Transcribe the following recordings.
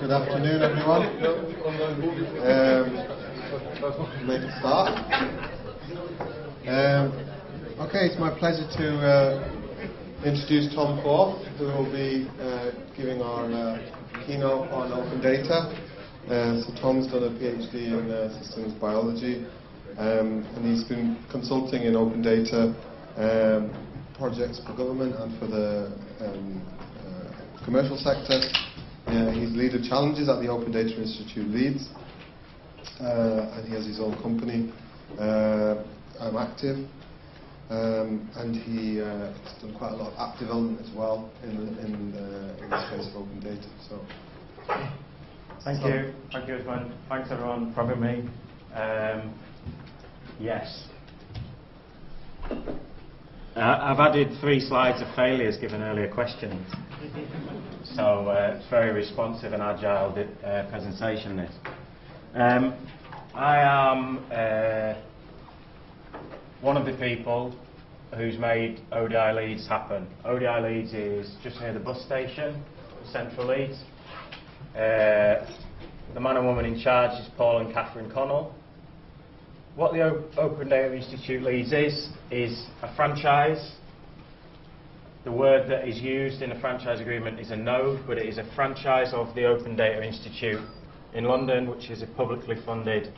Good afternoon, everyone. Um, a start. Um, okay, it's my pleasure to uh, introduce Tom Forth, who will be uh, giving our uh, keynote on open data. Uh, so Tom's done a PhD in uh, systems biology, um, and he's been consulting in open data um, projects for government and for the um, uh, commercial sector. Uh, he's leader challenges at the Open Data Institute Leeds, uh, and he has his own company. Uh, Imactivate, um, and he uh, has done quite a lot of app development as well in the, in the, in the space of open data. So, Thank So- you. Thank you, Usman. Thanks, everyone, for having me. Um, yes. Uh, I've added three slides of failures given earlier questions. So uh, it's very responsive and agile uh, presentation, this. Um, I am uh, one of the people who's made ODI Leeds happen. ODI Leeds is just near the bus station, central Leeds. Uh, the man and woman in charge is Paul and Catherine Connell. What the o- Open Data Institute Leeds is, is a franchise. The word that is used in a franchise agreement is a node, but it is a franchise of the Open Data Institute in London, which is a publicly funded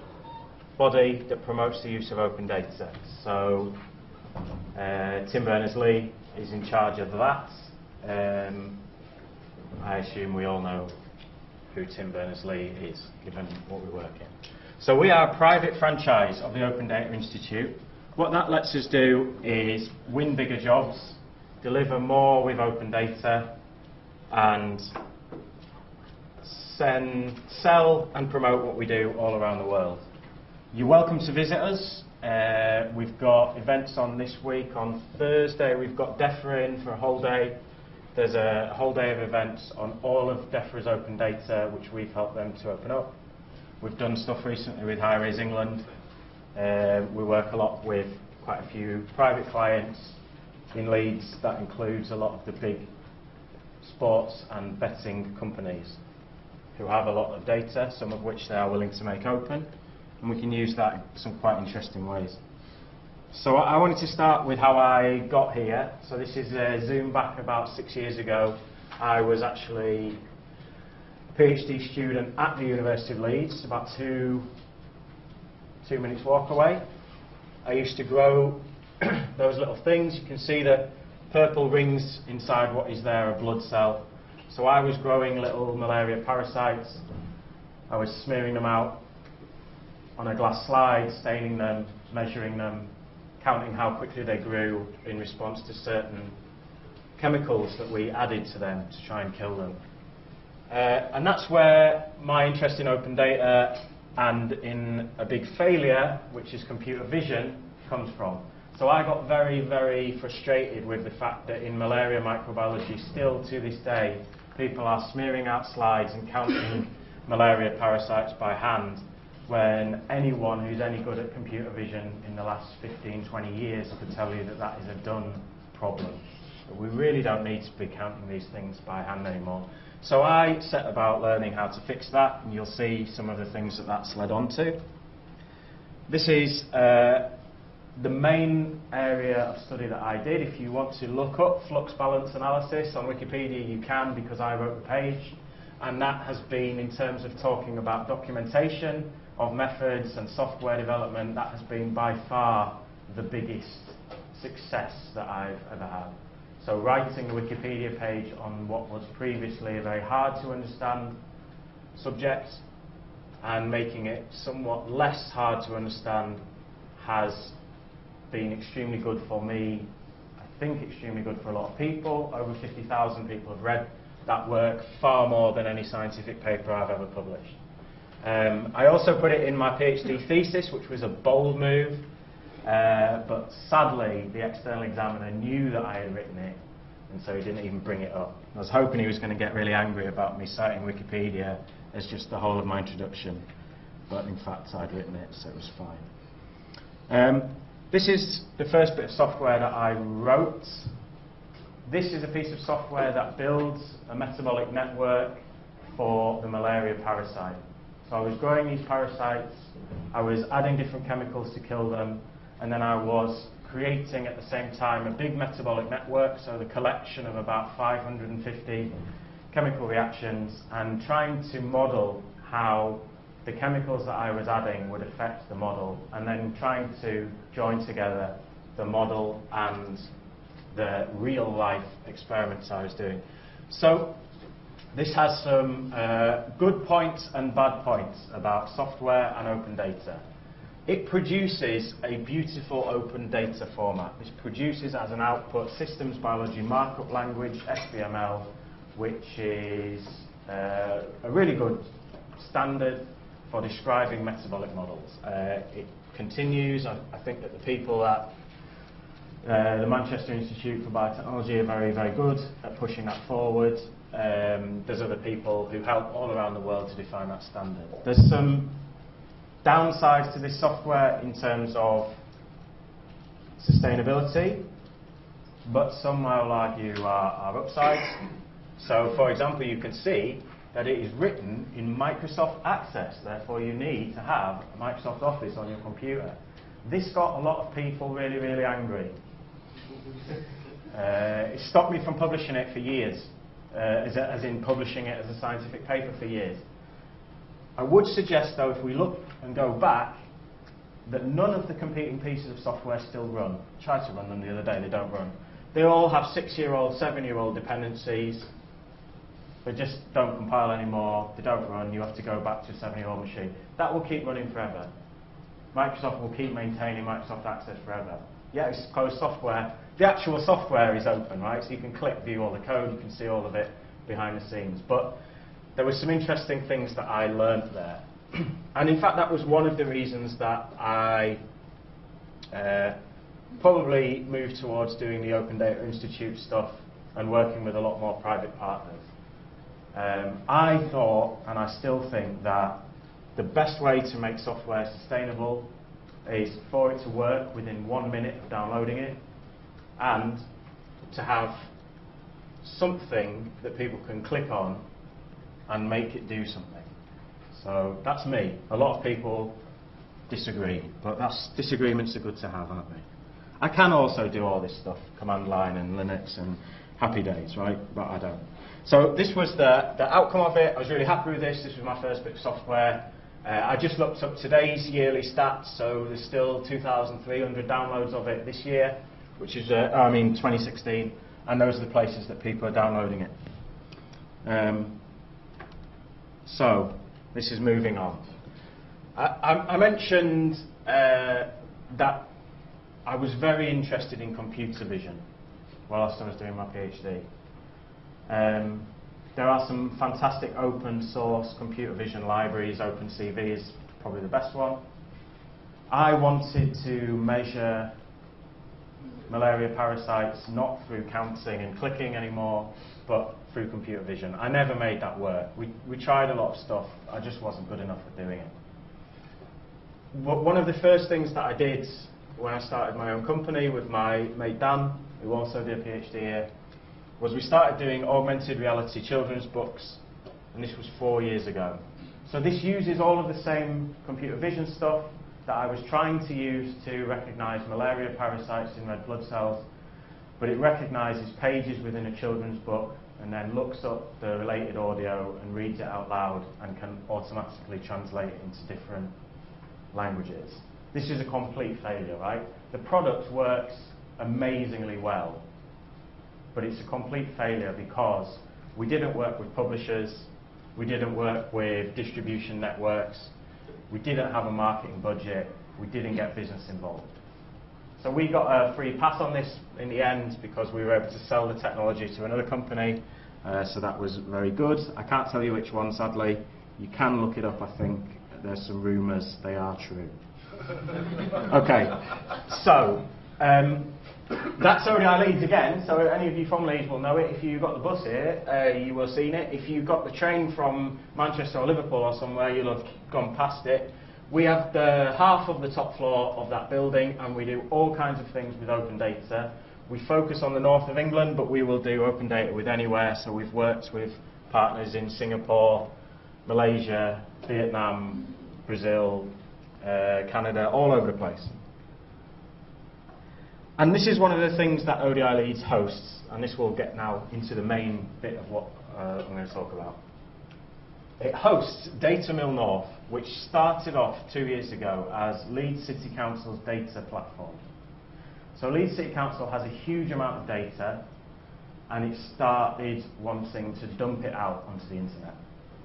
body that promotes the use of open data. So uh, Tim Berners-Lee is in charge of that. Um, I assume we all know who Tim Berners-Lee is, given what we work in. So we are a private franchise of the Open Data Institute. What that lets us do is win bigger jobs, deliver more with open data, and send, sell and promote what we do all around the world. You're welcome to visit us. Uh, we've got events on this week. On Thursday, we've got DEFRA in for a whole day. There's a whole day of events on all of DEFRA's open data, which we've helped them to open up. We've done stuff recently with Highways England. Uh, we work a lot with quite a few private clients in Leeds. That includes a lot of the big sports and betting companies who have a lot of data, some of which they are willing to make open, and we can use that in some quite interesting ways. So I wanted to start with how I got here. So this is a zoom back about six years ago. I was actually a PhD student at the University of Leeds, about two, two minutes walk away. I used to grow those little things. You can see the purple rings inside what is there, a blood cell. So I was growing little malaria parasites. I was smearing them out on a glass slide, staining them, measuring them, counting how quickly they grew in response to certain chemicals that we added to them to try and kill them. Uh, and that's where my interest in open data and in a big failure, which is computer vision, comes from. So I got very, very frustrated with the fact that in malaria microbiology, still to this day, people are smearing out slides and counting malaria parasites by hand when anyone who's any good at computer vision in the last 15, 20 years could tell you that that is a done problem. We really don't need to be counting these things by hand anymore. So I set about learning how to fix that, and you'll see some of the things that that's led on to. This is uh, the main area of study that I did. If you want to look up flux balance analysis on Wikipedia, you can because I wrote the page. And that has been, in terms of talking about documentation of methods and software development, that has been by far the biggest success that I've ever had. So writing a Wikipedia page on what was previously a very hard to understand subject and making it somewhat less hard to understand has been extremely good for me. I think extremely good for a lot of people. Over 50,000 people have read that work, far more than any scientific paper I've ever published. Um, I also put it in my PhD thesis, which was a bold move, uh, but sadly the external examiner knew that I had written it, and so he didn't even bring it up. I was hoping he was going to get really angry about me citing Wikipedia as just the whole of my introduction, but in fact I'd written it, so it was fine. Um, this is the first bit of software that I wrote. This is a piece of software that builds a metabolic network for the malaria parasite. So I was growing these parasites, I was adding different chemicals to kill them, and then I was creating at the same time a big metabolic network, so the collection of about 550 chemical reactions, and trying to model how the chemicals that I was adding would affect the model, and then trying to join together the model and the real life experiments I was doing. So this has some uh, good points and bad points about software and open data. It produces a beautiful open data format. This produces as an output systems biology markup language, SBML, which is uh, a really good standard for describing metabolic models. Uh, it continues, I, I, think that the people at uh, the Manchester Institute for Biotechnology are very, very good at pushing that forward. Um, there's other people who help all around the world to define that standard. There's some downsides to this software in terms of sustainability, but some I will argue are, are upsides. So, for example, you can see that it is written in Microsoft Access, therefore you need to have Microsoft Office on your computer. This got a lot of people really, really angry. Uh, it stopped me from publishing it for years uh, as, a, as in publishing it as a scientific paper for years. I would suggest, though, if we look and go back, that none of the competing pieces of software still run. I tried to run them the other day, they don't run. They all have six-year-old, seven-year-old dependencies. They just don't compile anymore, they don't run, you have to go back to a seven-year-old machine. That will keep running forever. Microsoft will keep maintaining Microsoft Access forever. Yeah, it's closed software, the actual software is open, right? So you can click view all the code, you can see all of it behind the scenes. But there were some interesting things that I learned there. and in fact, that was one of the reasons that I uh, probably moved towards doing the Open Data Institute stuff and working with a lot more private partners. Um, I thought, and I still think, that the best way to make software sustainable is for it to work within one minute of downloading it and to have something that people can click on and make it do something. So that's me. A lot of people disagree, but that's, disagreements are good to have, aren't they? I can also do all this stuff, command line and Linux and happy days, right? But I don't. So this was the, the outcome of it. I was really happy with this. This was my first bit of software. Uh, I just looked up today's yearly stats, so there's still 2,300 downloads of it this year which is, uh, I mean, 2016, and those are the places that people are downloading it. Um, so, this is moving on. I, I, I mentioned uh, that I was very interested in computer vision whilst I was doing my PhD. Um, there are some fantastic open source computer vision libraries. OpenCV is probably the best one. I wanted to measure malaria parasites not through counting and clicking anymore, but through computer vision. I never made that work. We, we tried a lot of stuff. I just wasn't good enough at doing it. One of the first things that I did when I started my own company with my mate Dan, who also did a PhD here, was we started doing augmented reality children's books, and this was four years ago. So this uses all of the same computer vision stuff, that I was trying to use to recognize malaria parasites in red blood cells, but it recognizes pages within a children's book and then looks up the related audio and reads it out loud and can automatically translate into different languages. This is a complete failure, right? The product works amazingly well, but it's a complete failure because we didn't work with publishers, we didn't work with distribution networks, we didn't have a marketing budget. We didn't get business involved. So we got a free pass on this in the end because we were able to sell the technology to another company. Uh, so that was very good. I can't tell you which one, sadly. You can look it up, I think. There's some rumours. They are true. okay. So, um, that's ODI Leeds again, so any of you from Leeds will know it. If you got the bus here, uh, you will have seen it. If you got the train from Manchester or Liverpool or somewhere, you'll have gone past it. We have the half of the top floor of that building, and we do all kinds of things with open data. We focus on the north of England, but we will do open data with anywhere. So we've worked with partners in Singapore, Malaysia, Vietnam, Brazil, uh, Canada, all over the place. And this is one of the things that ODI Leeds hosts, and this will get now into the main bit of what uh, I'm going to talk about. It hosts Data Mill North, which started off two years ago as Leeds City Council's data platform. So Leeds City Council has a huge amount of data, and it started wanting to dump it out onto the internet.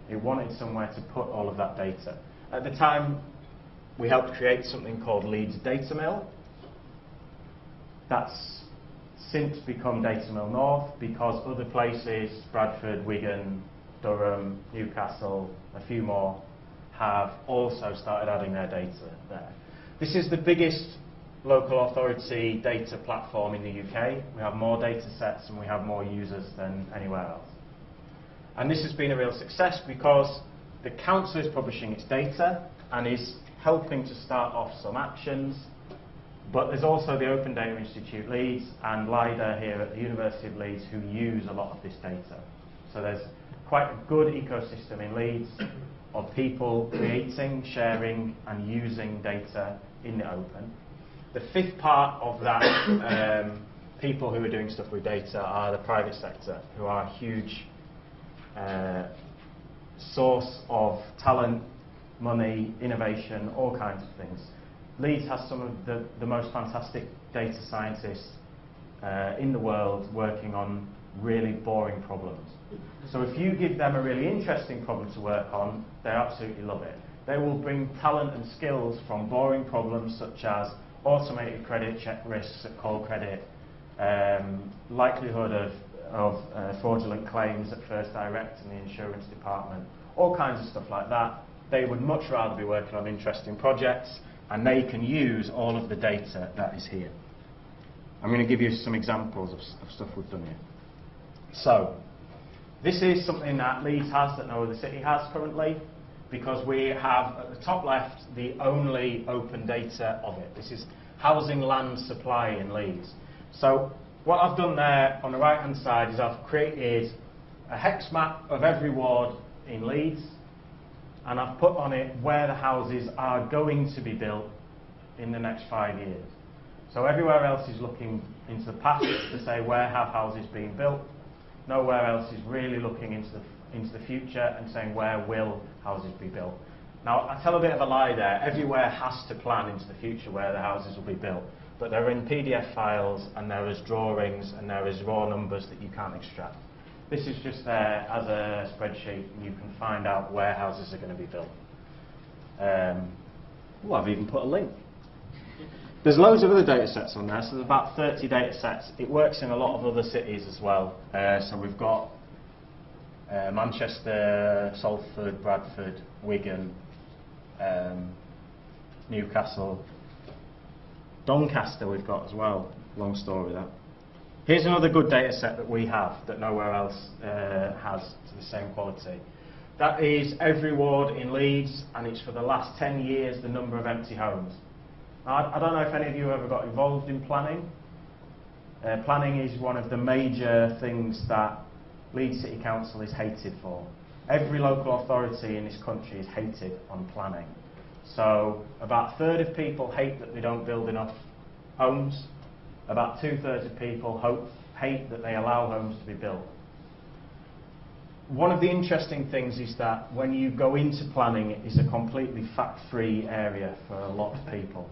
It wanted somewhere to put all of that data. At the time, we helped create something called Leeds Data Mill. That's since become Data Mill North because other places, Bradford, Wigan, Durham, Newcastle, a few more, have also started adding their data there. This is the biggest local authority data platform in the UK. We have more data sets and we have more users than anywhere else. And this has been a real success because the council is publishing its data and is helping to start off some actions. But there's also the Open Data Institute Leeds and LIDA here at the University of Leeds who use a lot of this data. So there's quite a good ecosystem in Leeds of people creating, sharing and using data in the open. The fifth part of that, um, people who are doing stuff with data are the private sector, who are a huge uh, source of talent, money, innovation, all kinds of things. Leeds has some of the, the most fantastic data scientists uh, in the world working on really boring problems. So if you give them a really interesting problem to work on, they absolutely love it. They will bring talent and skills from boring problems such as automated credit check risks at Callcredit, um, likelihood of, of uh, fraudulent claims at First Direct in the insurance department, all kinds of stuff like that. They would much rather be working on interesting projects and they can use all of the data that is here. I'm going to give you some examples of, of stuff we've done here. So, this is something that Leeds has that no other city has currently because we have at the top left the only open data of it. This is housing land supply in Leeds. So what I've done there on the right hand side is I've created a hex map of every ward in Leeds and I've put on it where the houses are going to be built in the next five years. So everywhere else is looking into the past to say where have houses been built nowhere else is really looking into the, into the future and saying where will houses be built. Now, I tell a bit of a lie there. Everywhere has to plan into the future where the houses will be built. But they're in PDF files and there is drawings and there is raw numbers that you can't extract. This is just there as a spreadsheet and you can find out where houses are going to be built. Um, oh, I've even put a link. There's loads of other data sets on there, so there's about 30 data sets. It works in a lot of other cities as well. Uh, so we've got uh, Manchester, Salford, Bradford, Wigan, um, Newcastle, Doncaster we've got as well. Long story that. Here's another good data set that we have that nowhere else uh, has to the same quality. That is every ward in Leeds, and it's for the last 10 years the number of empty homes. I, don't know if any of you ever got involved in planning. Uh, planning is one of the major things that Leeds City Council is hated for. Every local authority in this country is hated on planning. So about a third of people hate that they don't build enough homes. About two-thirds of people hope, hate that they allow homes to be built. One of the interesting things is that when you go into planning, it is a completely fact-free area for a lot of people.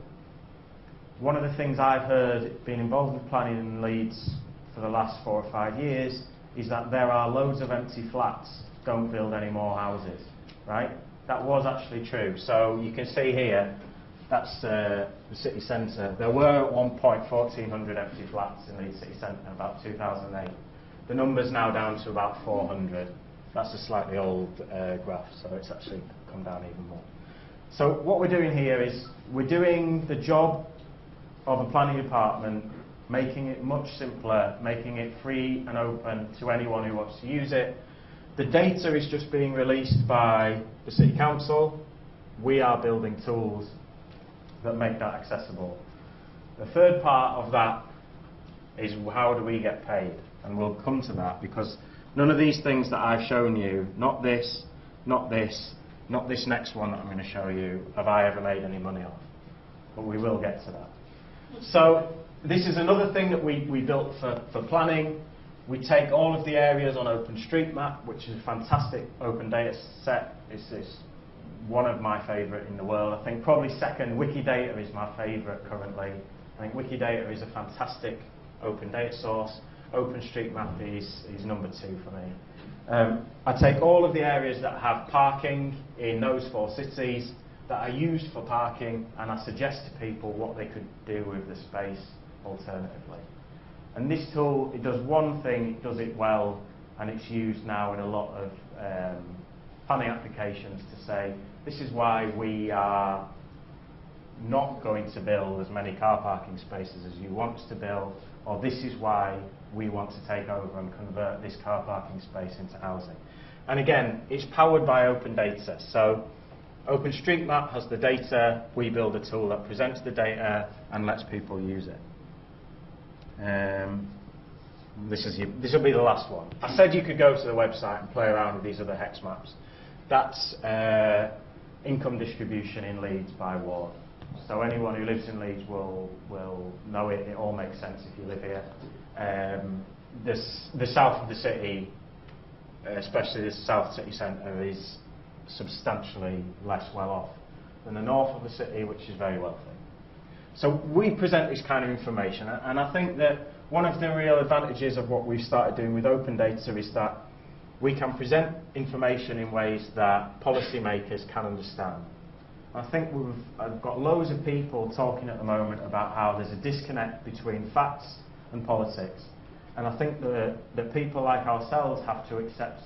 One of the things I've heard being involved with planning in Leeds for the last four or five years is that there are loads of empty flats, don't build any more houses, right? That was actually true. So you can see here, that's uh, the city centre. There were at one point 1,400 empty flats in Leeds city centre about 2008. The number's now down to about 400. That's a slightly old uh, graph, so it's actually come down even more. So what we're doing here is we're doing the job of a planning department, making it much simpler, making it free and open to anyone who wants to use it. The data is just being released by the City Council. We are building tools that make that accessible. The third part of that is how do we get paid? And we'll come to that because None of these things that I've shown you, not this, not this, not this next one that I'm going to show you, have I ever made any money off. But we will get to that. So this is another thing that we, we built for, for planning. We take all of the areas on OpenStreetMap, which is a fantastic open data set. It's, it's one of my favourite in the world. I think probably second, Wikidata is my favourite currently. I think Wikidata is a fantastic open data source. OpenStreetMap is, is number two for me. Um, I take all of the areas that have parking in those four cities that are used for parking and I suggest to people what they could do with the space alternatively. And this tool, it does one thing, it does it well, and it's used now in a lot of um, planning applications to say, this is why we are not going to build as many car parking spaces as you want us to build, or this is why we want to take over and convert this car parking space into housing. And again, it's powered by open data. So OpenStreetMap has the data, we build a tool that presents the data and lets people use it. Um, this is this will be the last one. I said you could go to the website and play around with these other hex maps. That's uh, income distribution in Leeds by ward. So anyone who lives in Leeds will will know it. It all makes sense if you live here. Um, this, the south of the city, especially the south city centre, is substantially less well off than the north of the city, which is very wealthy. So we present this kind of information, and I think that one of the real advantages of what we've started doing with open data is that we can present information in ways that policymakers can understand. I think we've I've got loads of people talking at the moment about how there's a disconnect between facts and politics. And I think that, that people like ourselves have to accept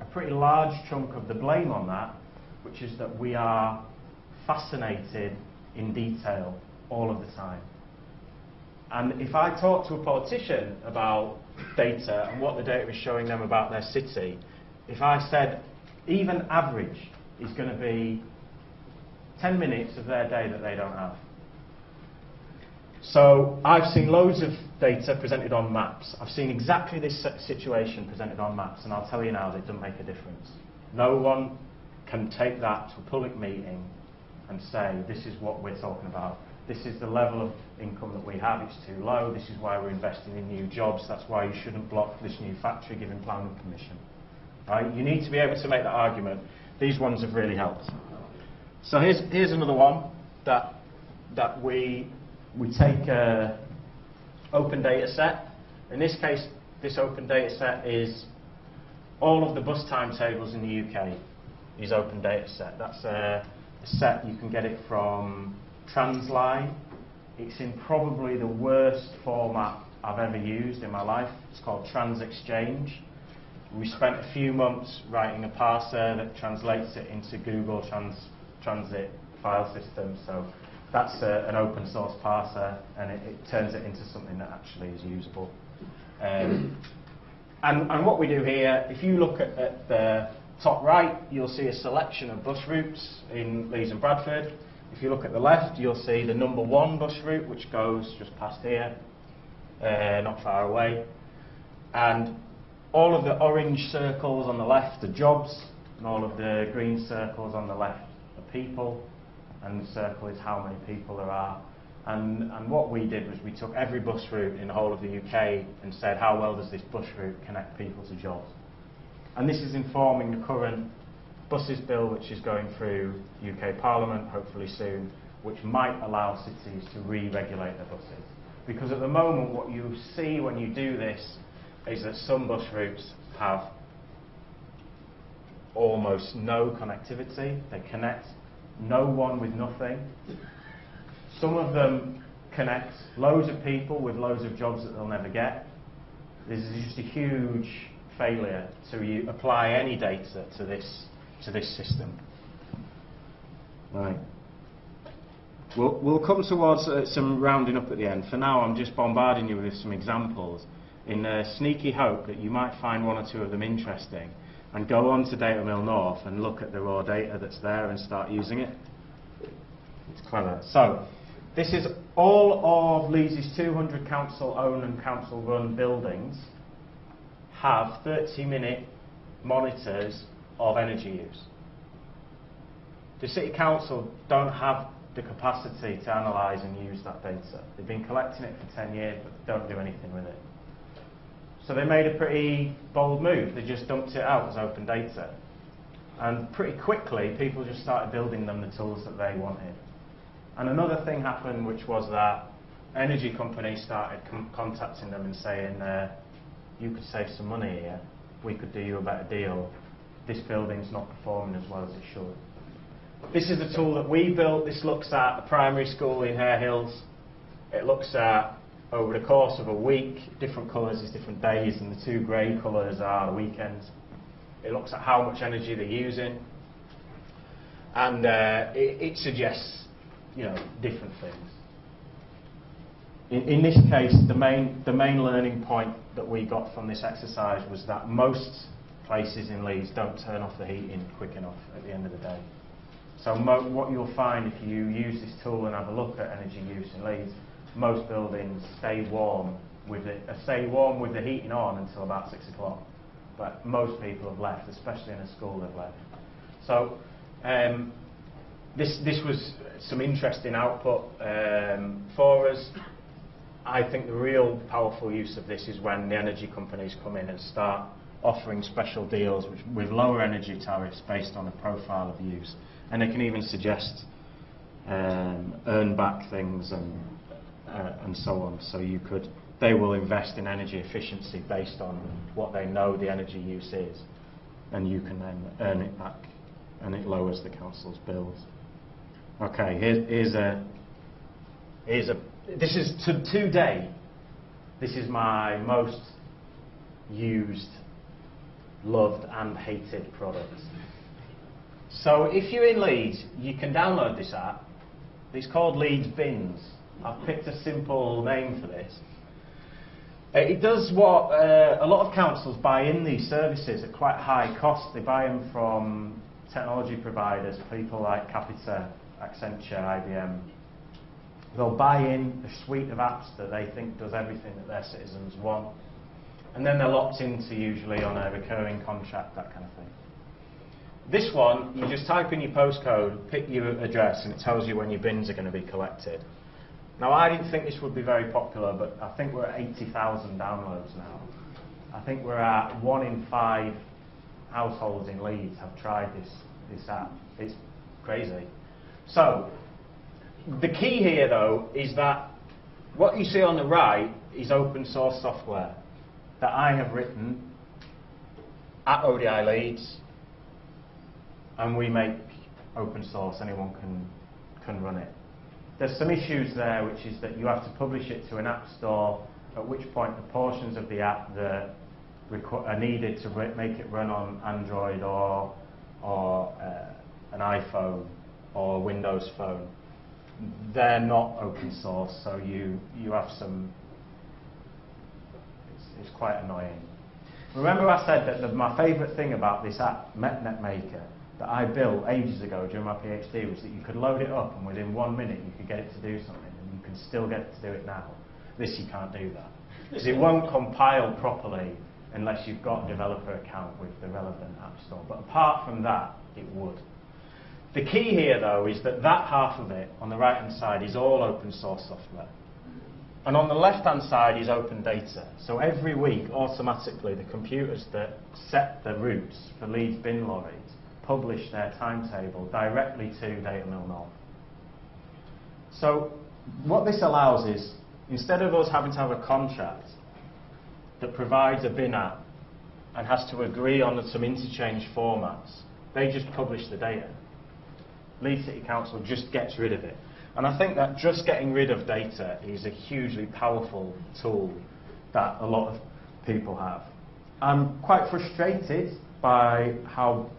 a pretty large chunk of the blame on that, which is that we are fascinated in detail all of the time. And if I talk to a politician about data and what the data is showing them about their city, if I said even average is going to be 10 minutes of their day that they don't have. So I've seen loads of data presented on maps. I've seen exactly this situation presented on maps, and I'll tell you now that it doesn't make a difference. No one can take that to a public meeting and say, this is what we're talking about this is the level of income that we have, it's too low, this is why we're investing in new jobs, that's why you shouldn't block this new factory giving planning permission. Right? You need to be able to make that argument. These ones have really helped. So here's, here's another one that, that we, we take a open data set. In this case, this open data set is all of the bus timetables in the UK is open data set. That's a, a set, you can get it from Traveline. It's in probably the worst format I've ever used in my life. It's called TransXchange. We spent a few months writing a parser that translates it into Google Trans Transit file system. So that's a, an open source parser and it, it, turns it into something that actually is usable. Um, and, and, what we do here, if you look at, at the top right, you'll see a selection of bus routes in Leeds and Bradford. If you look at the left, you'll see the number one bus route, which goes just past here, uh, not far away. And all of the orange circles on the left are jobs, and all of the green circles on the left are people, and the circle is how many people there are. And, and what we did was we took every bus route in the whole of the UK and said, how well does this bus route connect people to jobs? And this is informing the current buses bill, which is going through UK Parliament, hopefully soon, which might allow cities to re-regulate their buses. Because at the moment, what you see when you do this is that some bus routes have almost no connectivity. They connect no one with nothing. Some of them connect loads of people with loads of jobs that they'll never get. This is just a huge failure to apply any data to this to this system. Right. We'll, we'll come towards uh, some rounding up at the end. For now, I'm just bombarding you with some examples in a sneaky hope that you might find one or two of them interesting and go on to Data Mill North and look at the raw data that's there and start using it. It's clever. So, this is all of Leeds' 200 council-owned and council-run buildings have 30 minute monitors of energy use. The City Council don't have the capacity to analyse and use that data. They've been collecting it for 10 years but don't do anything with it. So they made a pretty bold move. They just dumped it out as open data. And pretty quickly, people just started building them the tools that they wanted. And another thing happened, which was that energy companies started contacting them and saying, uh, you could save some money here, we could do you a better deal, this building's not performing as well as it should. This is the tool that we built. This looks at a primary school in Harehills. It looks at, over the course of a week, different colours is different days, and the two grey colours are the weekends. It looks at how much energy they're using, and uh, it, it suggests, you know, different things. In, in this case, the main, the main learning point that we got from this exercise was that most places in Leeds don't turn off the heating quick enough at the end of the day. So what you'll find if you use this tool and have a look at energy use in Leeds, most buildings stay warm with it, uh, stay warm with the heating on until about six o'clock. But most people have left, especially in a school they've left. So um, this this was some interesting output um, for us. I think the real powerful use of this is when the energy companies come in and start offering special deals which, with lower energy tariffs based on a profile of use. And they can even suggest um, earn back things and, uh, and so on. So you could, they will invest in energy efficiency based on what they know the energy use is. And you can then earn it back and it lowers the council's bills. Okay, here, here's a, here's a, this is to today, this is my most used, loved and hated product. So if you're in Leeds, you can download this app. It's called Leeds Bins. I've picked a simple name for this. Uh, It does what uh, a lot of councils buy in these services at quite high cost. They buy them from technology providers, people like Capita, Accenture, IBM. They'll buy in a suite of apps that they think does everything that their citizens want. And then they're locked into usually on a recurring contract, that kind of thing. This one, you just type in your postcode, pick your address, and it tells you when your bins are going to be collected. Now, I didn't think this would be very popular, but I think we're at 80,000 downloads now. I think we're at one in five households in Leeds have tried this, this app. It's crazy. So, the key here, though, is that what you see on the right is open source software that I have written at ODI Leeds, and we make open source. Anyone can can run it. There's some issues there, which is that you have to publish it to an app store, at which point the portions of the app that are needed to make it run on Android or or uh, an iPhone or Windows phone, they're not open source. So you you have some. It's, quite annoying. Remember I said that the, my favourite thing about this app, MetNet Maker, that I built ages ago during my PhD was that you could load it up and within one minute you could get it to do something and you can still get it to do it now. This you can't do that. Because it won't compile properly unless you've got a developer account with the relevant app store. But apart from that, it would. The key here though is that that half of it on the right hand side is all open source software. And on the left-hand side is open data. So every week, automatically, the computers that set the routes for Leeds bin lorries publish their timetable directly to Data Mill North. So what this allows is, instead of us having to have a contract that provides a bin app and has to agree on some interchange formats, they just publish the data. Leeds City Council just gets rid of it. And I think that just getting rid of data is a hugely powerful tool that a lot of people have. I'm quite frustrated by how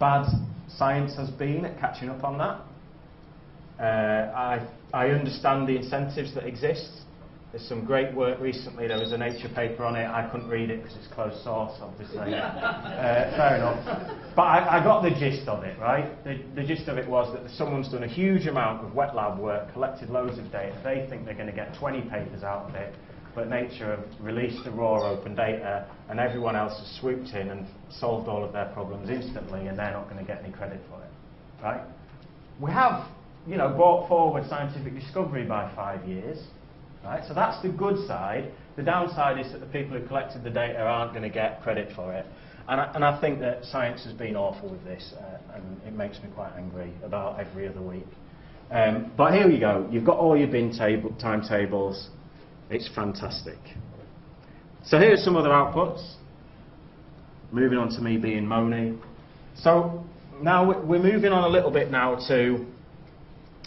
bad science has been at catching up on that. Uh, I, I understand the incentives that exist. There's some great work recently. There was a Nature paper on it. I couldn't read it because it's closed source, obviously. uh, fair enough. But I, I got the gist of it, right? The, the gist of it was that someone's done a huge amount of wet lab work, collected loads of data. They think they're going to get 20 papers out of it. but Nature have released the raw open data and everyone else has swooped in and solved all of their problems instantly and they're not going to get any credit for it, right? We have, you know, brought forward scientific discovery by five years, right? So that's the good side. The downside is that the people who collected the data aren't going to get credit for it. And I, and I think that science has been awful with this, uh, and it makes me quite angry about every other week. Um, but here you go. You've got all your bin table, timetables. It's fantastic. So here's some other outputs. Moving on to me being Moni. So now we're moving on a little bit now to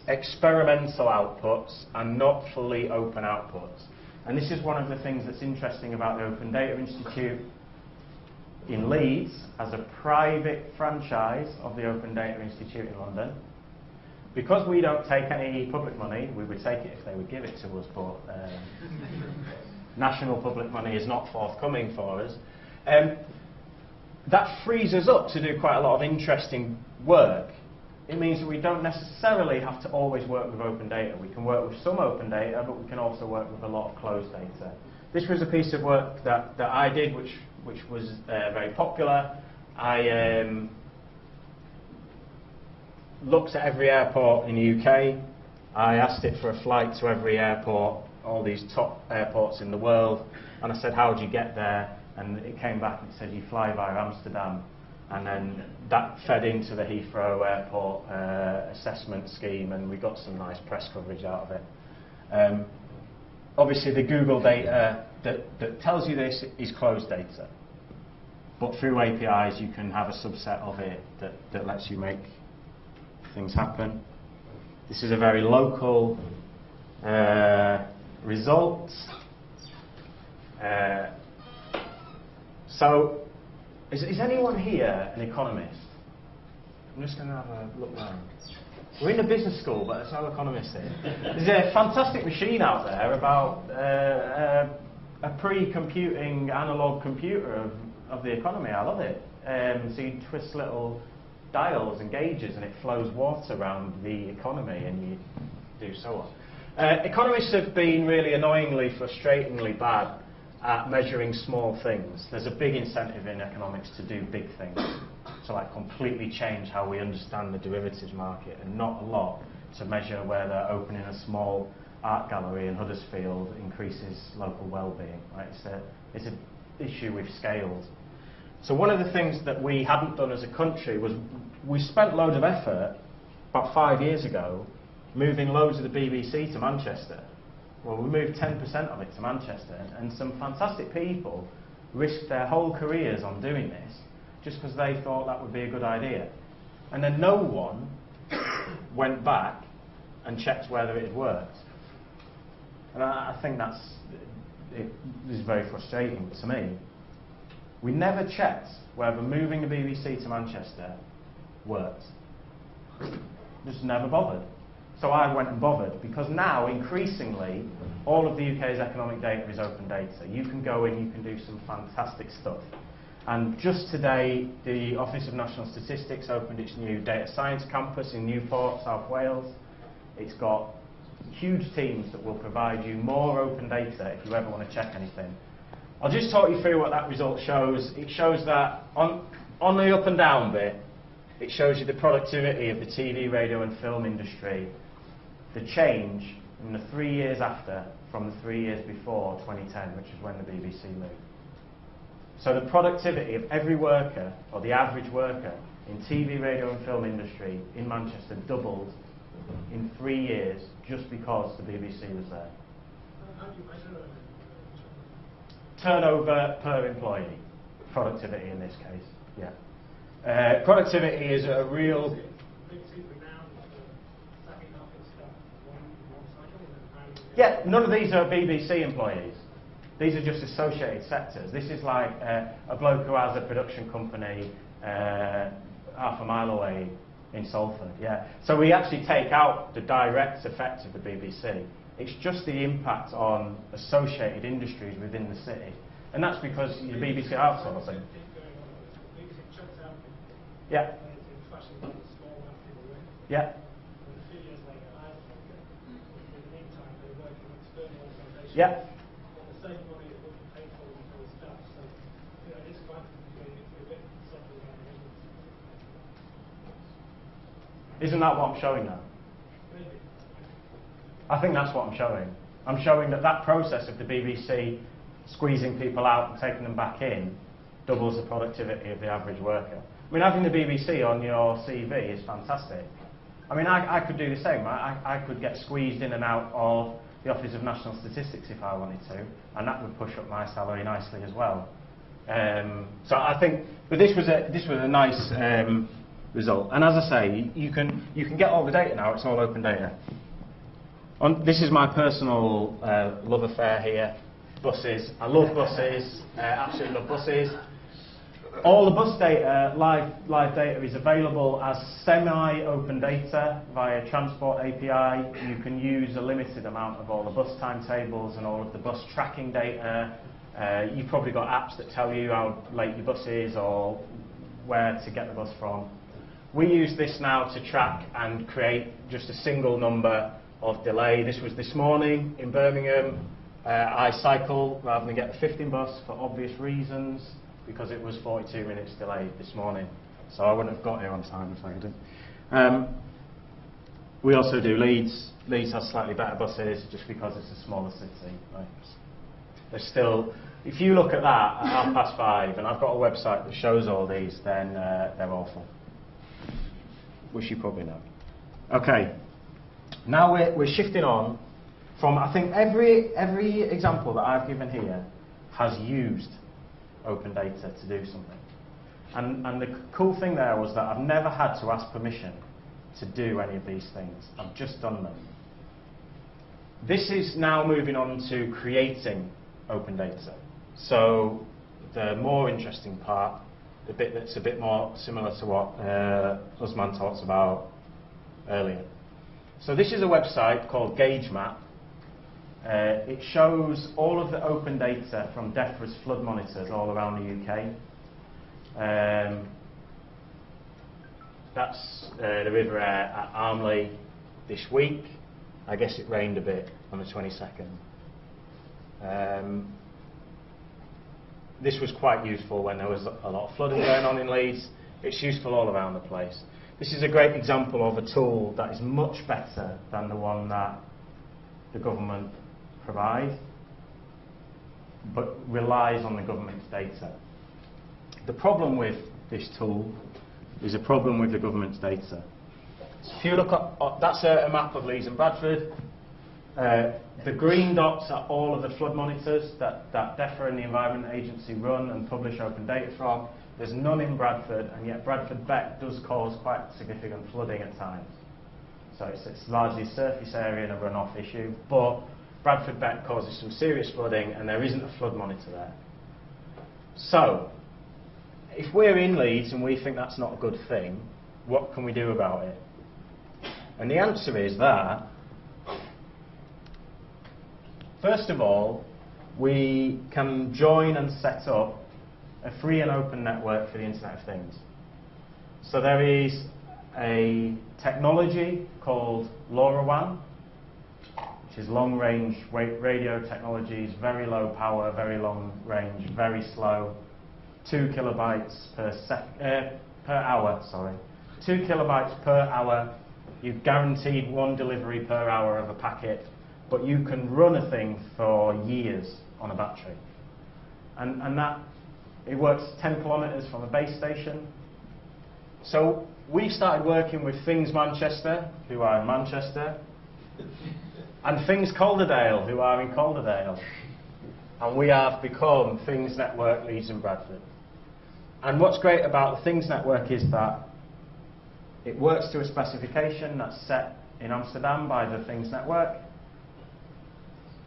experimental outputs and not fully open outputs. And this is one of the things that's interesting about the Open Data Institute in Leeds as a private franchise of the Open Data Institute in London. Because we don't take any public money, we would take it if they would give it to us, but um, national public money is not forthcoming for us. Um, that frees us up to do quite a lot of interesting work. It means that we don't necessarily have to always work with open data. We can work with some open data, but we can also work with a lot of closed data. This was a piece of work that, that I did, which, which was uh, very popular. I um, looked at every airport in the UK. I asked it for a flight to every airport, all these top airports in the world, and I said, how would you get there? And it came back and said, you fly via Amsterdam. And then that fed into the Heathrow Airport uh, assessment scheme, and we got some nice press coverage out of it. Um, obviously, the Google data that, that tells you this is closed data. But through APIs, you can have a subset of it that, that lets you make things happen. This is a very local uh, result. Uh, so, is, is anyone here an economist? I'm just going to have a look around. We're in a business school, but there's no economists here. There's a fantastic machine out there about uh, uh, a pre-computing analog computer of, of the economy. I love it. Um, so you twist little dials and gauges and it flows water around the economy and you do so on. Uh, economists have been really annoyingly, frustratingly bad at measuring small things. There's a big incentive in economics to do big things, to like completely change how we understand the derivatives market, and not a lot to measure whether opening a small art gallery in Huddersfield increases local well-being. Right? It's a it's an issue with scales. So one of the things that we hadn't done as a country was we spent loads of effort about five years ago moving loads of the BBC to Manchester. Well, we moved 10% of it to Manchester, and some fantastic people risked their whole careers on doing this just because they thought that would be a good idea. And then no one went back and checked whether it had worked. And I, I think that's it is very frustrating to me. We never checked whether moving the BBC to Manchester worked. Just never bothered. So I went and bothered because now, increasingly, all of the UK's economic data is open data. You can go in, you can do some fantastic stuff. And just today, the Office of National Statistics opened its new data science campus in Newport, South Wales. It's got huge teams that will provide you more open data if you ever want to check anything. I'll just talk you through what that result shows. It shows that on, on the up and down bit, it shows you the productivity of the TV, radio and film industry the change in the three years after from the three years before 2010, which is when the BBC moved. So the productivity of every worker, or the average worker, in TV, radio and film industry in Manchester doubled in three years just because the BBC was there. Turnover per employee, productivity in this case, yeah. Uh, productivity is a real Yeah, none of these are BBC employees. These are just associated sectors. This is like uh, a bloke who has a production company uh, half a mile away in Salford. Yeah. So we actually take out the direct effect of the BBC. It's just the impact on associated industries within the city. And that's because the BBC outsourcing. Yeah. Yeah. Yeah. Isn't that what I'm showing now? I think that's what I'm showing. I'm showing that that process of the BBC squeezing people out and taking them back in doubles the productivity of the average worker. I mean, having the BBC on your CV is fantastic. I mean, I, I could do the same. I, I could get squeezed in and out of the Office of National Statistics if I wanted to, and that would push up my salary nicely as well. Um, so I think, but this was a this was a nice um, result. And as I say, you can you can get all the data now. It's all open data. On, this is my personal uh, love affair here. Buses. I love buses. Uh, absolutely love buses. All the bus data, live, live data, is available as semi-open data via Transport API. You can use a limited amount of all the bus timetables and all of the bus tracking data. Uh, you've probably got apps that tell you how late your bus is or where to get the bus from. We use this now to track and create just a single number of delay. This was this morning in Birmingham. Uh, I cycle rather than get the 15 bus for obvious reasons because it was 42 minutes delayed this morning. So I wouldn't have got here on time if I didn't. Um, we also do Leeds. Leeds has slightly better buses just because it's a smaller city. Right? There's still, if you look at that at half past five, and I've got a website that shows all these, then uh, they're awful. Which you probably know. Okay. Now we're, we're shifting on from, I think every, every example that I've given here has used open data to do something. And, and the cool thing there was that I've never had to ask permission to do any of these things. I've just done them. This is now moving on to creating open data. So the more interesting part, the bit that's a bit more similar to what uh, Usman talked about earlier. So this is a website called GaugeMap. Uh, it shows all of the open data from DEFRA's flood monitors all around the UK. Um, that's uh, the River at Armley this week. I guess it rained a bit on the 22nd. Um, this was quite useful when there was a lot of flooding going on in Leeds. It's useful all around the place. This is a great example of a tool that is much better than the one that the government provide, but relies on the government's data. The problem with this tool is a problem with the government's data. If you look at, uh, that's a, a, map of Leeds and Bradford. Uh, the green dots are all of the flood monitors that, that DEFRA and the Environment Agency run and publish open data from. There's none in Bradford, and yet Bradford Beck does cause quite significant flooding at times. So it's, it's largely a surface area and a runoff issue, but Bradford Beck causes some serious flooding, and there isn't a flood monitor there. So, if we're in Leeds and we think that's not a good thing, what can we do about it? And the answer is that, first of all, we can join and set up a free and open network for the Internet of Things. So there is a technology called LoRaWAN, which is long range radio technologies, very low power, very long range, very slow, two kilobytes per uh, per hour. Sorry, two kilobytes per hour. You've guaranteed one delivery per hour of a packet, but you can run a thing for years on a battery, and and that it works 10 kilometres from a base station. So we started working with Things Manchester, who are in Manchester, and Things Calderdale, who are in Calderdale. And we have become Things Network Leeds and Bradford. And what's great about the Things Network is that it works to a specification that's set in Amsterdam by the Things Network.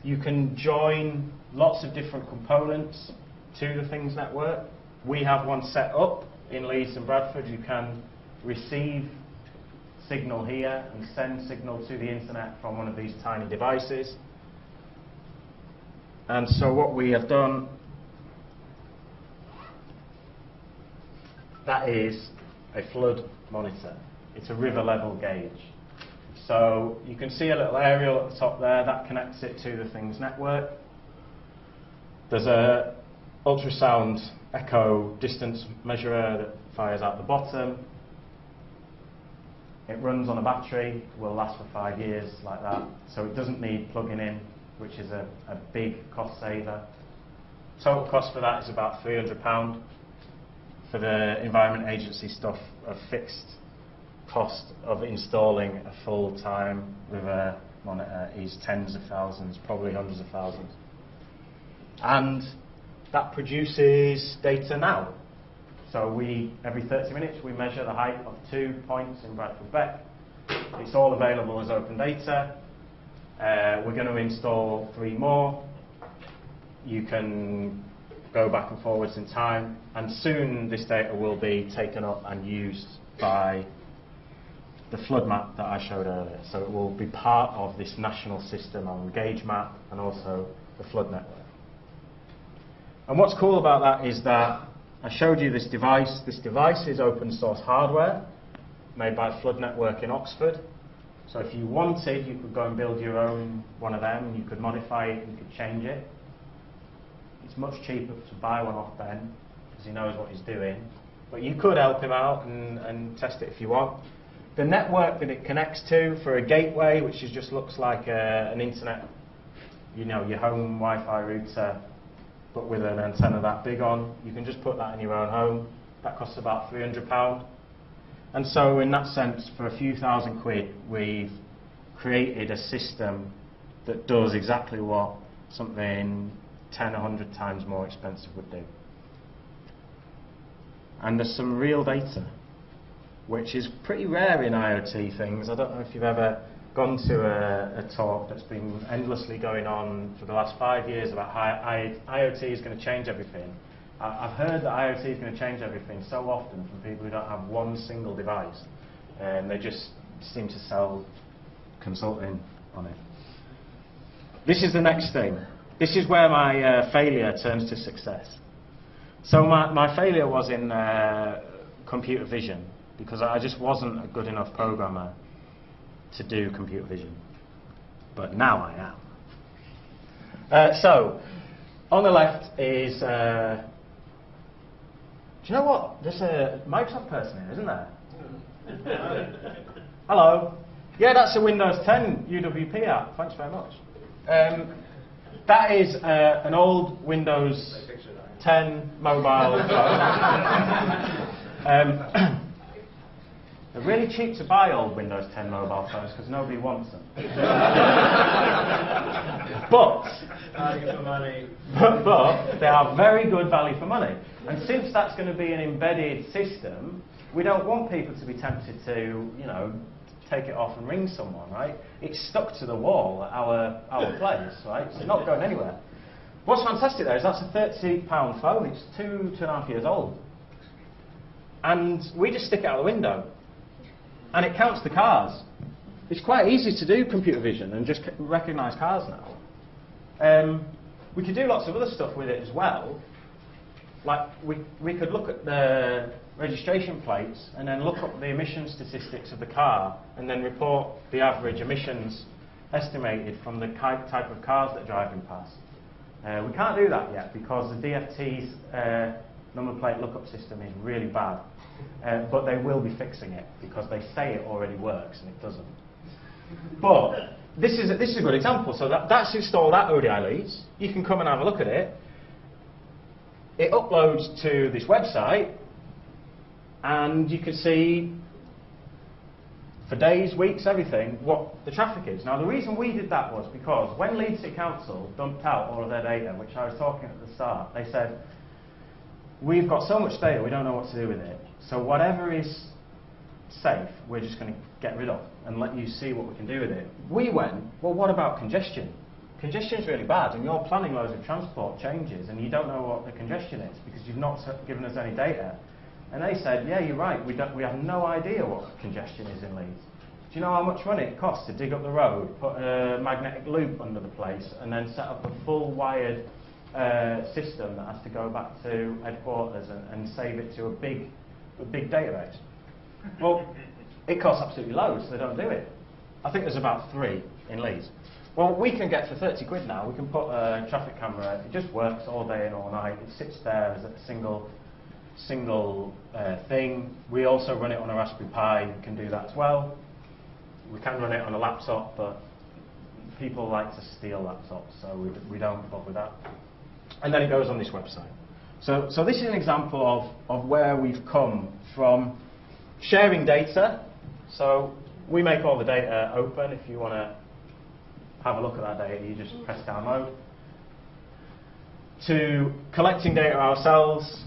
You can join lots of different components to the Things Network. We have one set up in Leeds and Bradford. You can receive signal here and send signal to the internet from one of these tiny devices. And so what we have done, that is a flood monitor. It's a river level gauge. So you can see a little aerial at the top there, that connects it to the Things network. There's a ultrasound echo distance measurer that fires out the bottom. It runs on a battery, will last for five years like that, so it doesn't need plugging in, which is a, a big cost saver. Total cost for that is about £300. For the Environment Agency stuff, a fixed cost of installing a full-time river monitor is tens of thousands, probably hundreds of thousands. And that produces data now. So we, every 30 minutes, we measure the height of two points in Bradford Beck. It's all available as open data. Uh, we're going to install three more. You can go back and forwards in time, and soon this data will be taken up and used by the flood map that I showed earlier. So it will be part of this national system on GaugeMap and also the flood network. And what's cool about that is that I showed you this device. This device is open source hardware made by Flood Network in Oxford. So if you wanted, you could go and build your own one of them, you could modify it, you could change it. It's much cheaper to buy one off Ben, because he knows what he's doing. But you could help him out and, and test it if you want. The network that it connects to for a gateway, which is just looks like a, an internet, you know, your home Wi-Fi router, but with an antenna that big on. You can just put that in your own home. That costs about £300. And so, in that sense, for a few thousand quid, we've created a system that does exactly what something 10, 100 times more expensive would do. And there's some real data, which is pretty rare in IoT things. I don't know if you've ever gone to a, a, talk that's been endlessly going on for the last five years about how I, IoT is going to change everything. I, I've heard that IoT is going to change everything so often from people who don't have one single device, and they just seem to sell consulting on it. This is the next thing. This is where my uh, failure turns to success. So my, my failure was in uh, computer vision because I just wasn't a good enough programmer to do computer vision. But now I am. Uh, so, on the left is. Uh, do you know what? There's a Microsoft person here, isn't there? Hello. Yeah, that's a Windows 10 UWP app. Thanks very much. Um, that is uh, an old Windows 10 mobile phone. um, They're really cheap to buy old Windows 10 mobile phones because nobody wants them. but, but, but they are very good value for money. And since that's going to be an embedded system, we don't want people to be tempted to, you know, take it off and ring someone, right? It's stuck to the wall at our, our place, right? It's not going anywhere. What's fantastic though is that's a £30 phone. It's two, two and a half years old. And we just stick it out the window and it counts the cars. It's quite easy to do computer vision and just recognise cars now. Um, we could do lots of other stuff with it as well. Like we, we could look at the registration plates and then look up the emission statistics of the car and then report the average emissions estimated from the type of cars that are driving past. Uh, we can't do that yet because the DFT's uh, number plate lookup system is really bad. Uh, but they will be fixing it because they say it already works and it doesn't. But this is a, this is a good example. So that, that's installed at ODI Leeds. You can come and have a look at it. It uploads to this website, and you can see for days, weeks, everything, what the traffic is. Now, the reason we did that was because when Leeds City Council dumped out all of their data, which I was talking at the start, they said, we've got so much data, we don't know what to do with it. So whatever is safe, we're just going to get rid of and let you see what we can do with it. We went, well, what about congestion? Congestion is really bad, and you're planning loads of transport changes, and you don't know what the congestion is because you've not given us any data. And they said, yeah, you're right, we, we have no idea what congestion is in Leeds. Do you know how much money it costs to dig up the road, put a magnetic loop under the place, and then set up a full wired uh, system that has to go back to headquarters and, and save it to a big a big database. Well, it costs absolutely loads, so they don't do it. I think there's about three in Leeds. Well, we can get for 30 quid now, we can put a traffic camera, it just works all day and all night, it sits there as a single single uh, thing. We also run it on a Raspberry Pi, we can do that as well. We can run it on a laptop, but people like to steal laptops, so we, we don't bother with that. And then it goes on this website. So, so this is an example of, of where we've come from sharing data. So we make all the data open. If you want to have a look at that data, you just press download. To collecting data ourselves,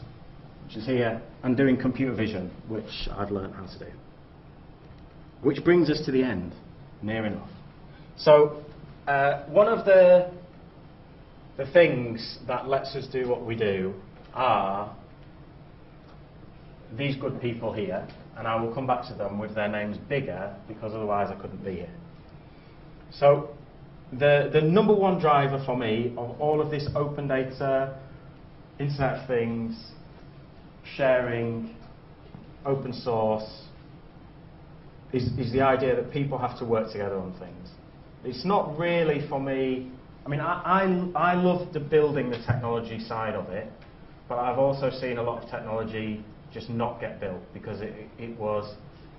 which is here, and doing computer vision, which I've learned how to do. Which brings us to the end, near enough. So uh, one of the, the things that lets us do what we do are these good people here, and I will come back to them with their names bigger because otherwise I couldn't be here. So the, the number one driver for me of all of this open data, Internet of Things, sharing, open source, is, is the idea that people have to work together on things. It's not really for me, I mean, I, I, I love the building the technology side of it, but I've also seen a lot of technology just not get built because it, it was,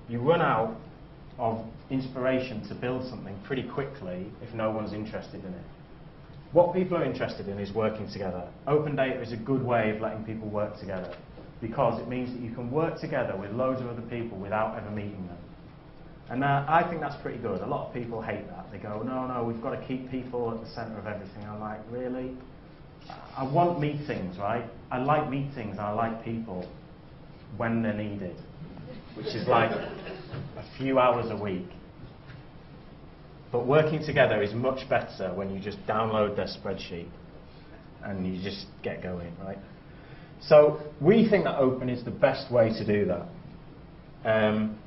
you run out of inspiration to build something pretty quickly if no one's interested in it. What people are interested in is working together. Open data is a good way of letting people work together because it means that you can work together with loads of other people without ever meeting them. And I think that's pretty good. A lot of people hate that. They go, no, no, we've got to keep people at the centre of everything. I'm like, really? I want meetings, right? I like meetings, I like people when they're needed, which is like a few hours a week. But working together is much better when you just download their spreadsheet and you just get going, right? So we think that open is the best way to do that. Um,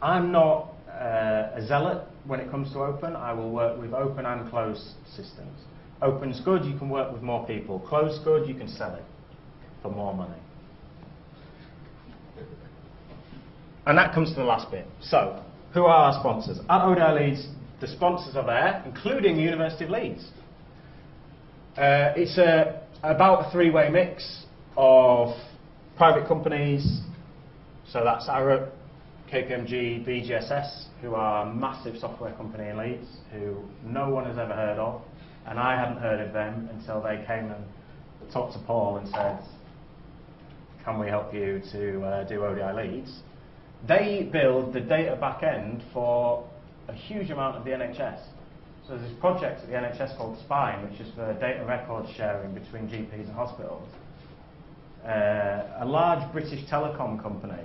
I'm not uh, a zealot when it comes to open. I will work with open and closed systems. Open's good, you can work with more people. Closed good, you can sell it for more money. And that comes to the last bit. So, who are our sponsors? At ODI Leeds, the sponsors are there, including the University of Leeds. Uh, it's a, about a three-way mix of private companies, so that's Arup, KPMG, BJSS, who are a massive software company in Leeds, who no one has ever heard of, and I hadn't heard of them until they came and talked to Paul and said, can we help you to uh, do ODI Leeds? They build the data backend for a huge amount of the NHS. So there's this project at the NHS called Spine, which is for data record sharing between GPs and hospitals. Uh, a large British telecom company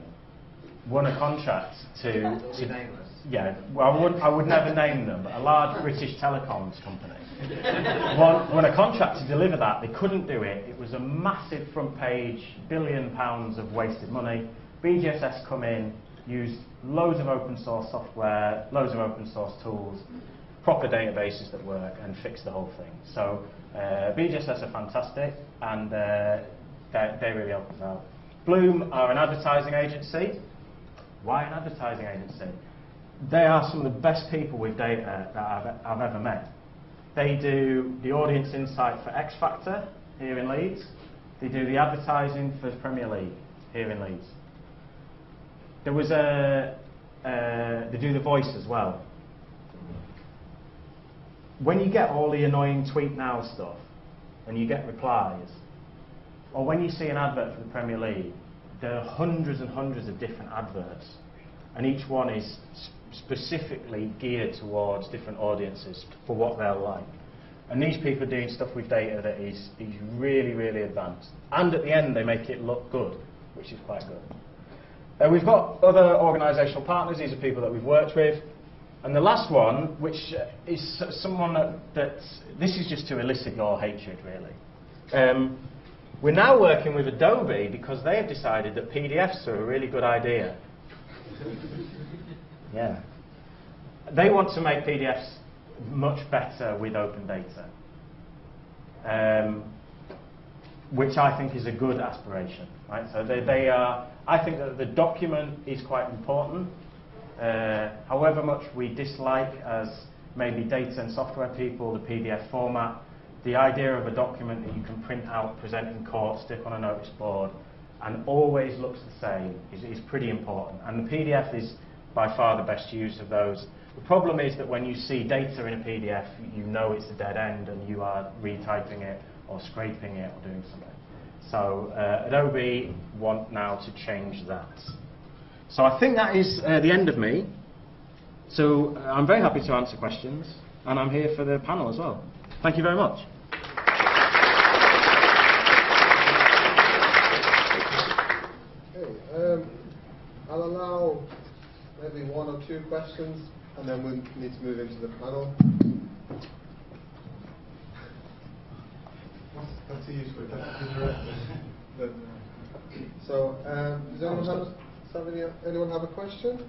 won a contract to, to yeah, well, I would, I would never name them, but a large British telecoms company won a contract to deliver that. They couldn't do it. It was a massive front page, billion pounds of wasted money. BJSS come in, used loads of open source software, loads of open source tools, proper databases that work, and fix the whole thing. So uh, BJSS are fantastic, and uh, they, they really help us out. Bloom are an advertising agency. Why an advertising agency? They are some of the best people with data that I've, I've ever met. They do the audience insight for X Factor here in Leeds. They do the advertising for the Premier League here in Leeds. There was a, uh, they do the voice as well. When you get all the annoying tweet now stuff and you get replies, or when you see an advert for the Premier League, there are hundreds and hundreds of different adverts, and each one is specifically geared towards different audiences for what they'll like. And these people are doing stuff with data that is, is really, really advanced. And at the end, they make it look good, which is quite good. Uh, we've got other organisational partners. These are people that we've worked with. And the last one, which uh, is someone that, that this is just to elicit your hatred, really. Um, we're now working with Adobe because they have decided that PDFs are a really good idea. Yeah. They want to make PDFs much better with open data, um, which I think is a good aspiration. Right? So they, they are, I think that the document is quite important. Uh, however much we dislike as maybe data and software people the PDF format, the idea of a document that you can print out, present in court, stick on a notice board, and always looks the same is, is pretty important. And the PDF is by far the best use of those. The problem is that when you see data in a PDF, you know it's a dead end and you are retyping it or scraping it or doing something. So uh, Adobe want now to change that. So I think that is uh, the end of me. So uh, I'm very happy to answer questions, and I'm here for the panel as well. Thank you very much. Um, I'll allow maybe one or two questions, and then we need to move into the panel. What's, that's the use for deputy director. But, uh, so, um, does anyone have, does any, anyone have a question?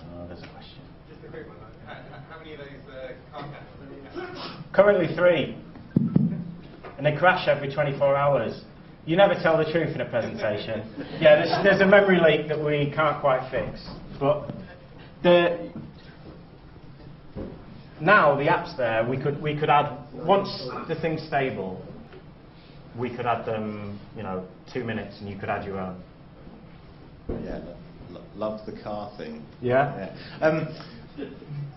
Uh, there's a question. Just a quick one. How, how many of those uh, car cameras do you have? Currently three, and they crash every 24 hours. You never tell the truth in a presentation. Yeah, there's, there's a memory leak that we can't quite fix, but the now the app's there. We could we could add once the thing's stable, we could add them. You know, two minutes, and you could add your own. Yeah, lo- lo- love the car thing. Yeah. Yeah. Um,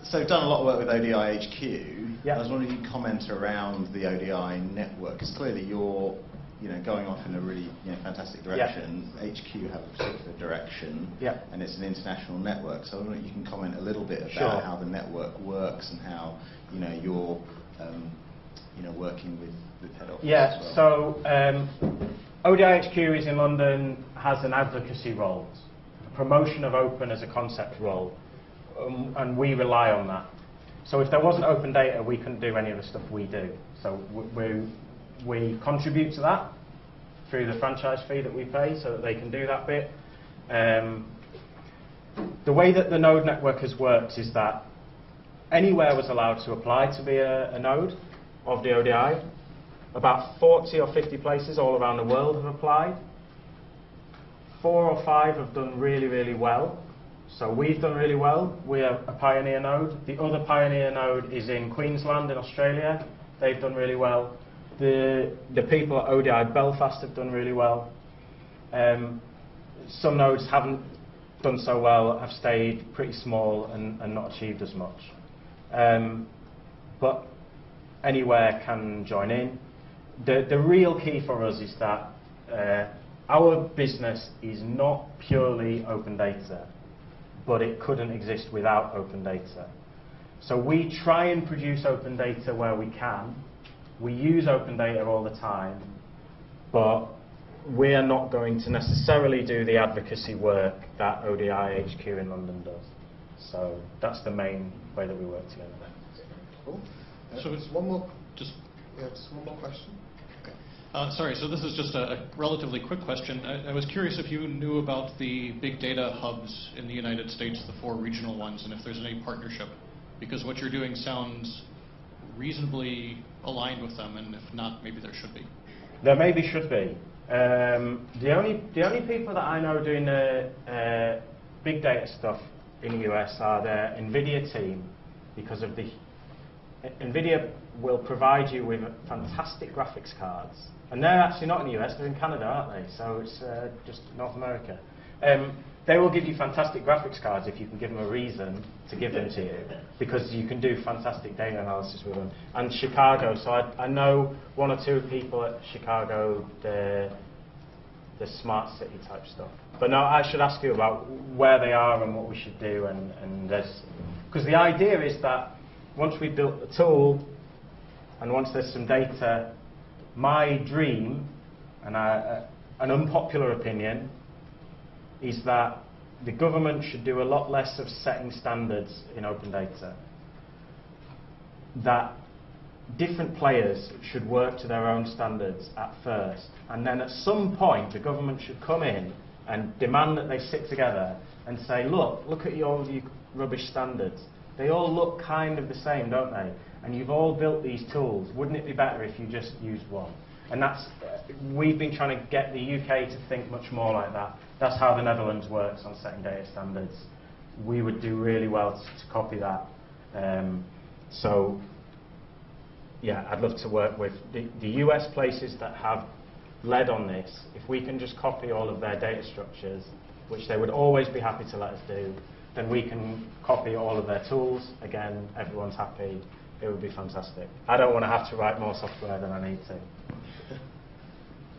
so I've done a lot of work with ODI HQ. Yeah. I was wondering if you could comment around the ODI network, because clearly you're you know, going off in a really you know, fantastic Yeah. direction. HQ have a particular direction, Yeah. and it's an international network. So I wonder if you can comment a little bit about Sure. how the network works and how you know you're um, you know working with, with head office. Yeah, as well. so um, ODIHQ is in London, has an advocacy role, a promotion of open as a concept role, um, and we rely on that. So if there wasn't open data, we couldn't do any of the stuff we do. So we, we contribute to that through the franchise fee that we pay so that they can do that bit. Um, the way that the node network has worked is that anywhere was allowed to apply to be a, a node of the ODI. About 40 or 50 places all around the world have applied. Four or five have done really, really well. So we've done really well. We're a pioneer node. The other pioneer node is in Queensland in Australia. They've done really well. The, the people at ODI Belfast have done really well. Um, some nodes haven't done so well, have stayed pretty small and, and not achieved as much. Um, but anywhere can join in. The, the real key for us is that uh, our business is not purely open data, but it couldn't exist without open data. So we try and produce open data where we can. We use open data all the time, but we're not going to necessarily do the advocacy work that ODI HQ in London does. So that's the main way that we work together. Cool. Uh, So just one more. Just, Yeah, just one more question. uh, sorry, so this is just a a relatively quick question. I I was curious if you knew about the big data hubs in the United States, the four regional ones, and if there's any partnership, because what you're doing sounds reasonably aligned with them, and if not, maybe there should be. There maybe should be. Um, the only the only people that I know doing the uh, big data stuff in the US are the Nvidia team, because of the Nvidia will provide you with fantastic graphics cards, and they're actually not in the US; they're in Canada, aren't they? So it's uh, just North America. Um, they will give you fantastic graphics cards if you can give them a reason to give them to you, because you can do fantastic data analysis with them. And Chicago, so I, I know one or two people at Chicago, the, the smart city type stuff. But no, I should ask you about where they are and what we should do, and, and there's because the idea is that once we've built the tool and once there's some data, my dream and I, uh, an unpopular opinion is that the government should do a lot less of setting standards in open data. That different players should work to their own standards at first, and then at some point the government should come in and demand that they sit together and say, look, look at your, your rubbish standards. They all look kind of the same, don't they? And you've all built these tools. Wouldn't it be better if you just used one? And that's, uh, we've been trying to get the UK to think much more like that. That's how the Netherlands works on setting data standards. We would do really well to, to copy that. Um, so yeah, I'd love to work with the, the US places that have led on this. If we can just copy all of their data structures, which they would always be happy to let us do, then we can copy all of their tools. Again, everyone's happy. It would be fantastic. I don't want to have to write more software than I need to.